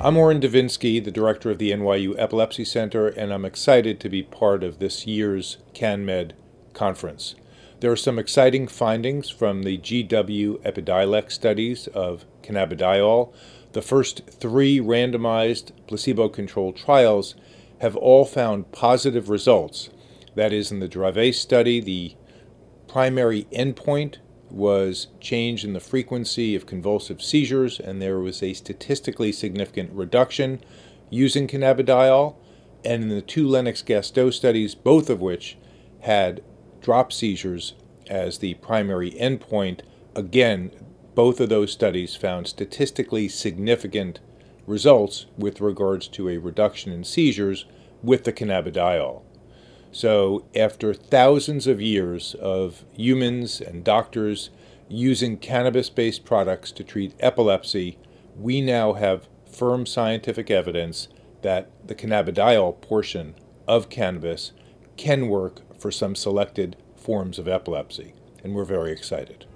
I'm Orrin Devinsky, the director of the NYU Epilepsy Center, and I'm excited to be part of this year's CannMed conference. There are some exciting findings from the GW Epidiolex studies of cannabidiol. The first three randomized placebo controlled trials have all found positive results. That is, in the Dravet study, the primary endpoint was change in the frequency of convulsive seizures, and there was a statistically significant reduction using cannabidiol. And in the two Lennox-Gastaut studies, both of which had drop seizures as the primary endpoint, again, both of those studies found statistically significant results with regards to a reduction in seizures with the cannabidiol. So, after thousands of years of humans and doctors using cannabis based products to treat epilepsy, we now have firm scientific evidence that the cannabidiol portion of cannabis can work for some selected forms of epilepsy, and we're very excited.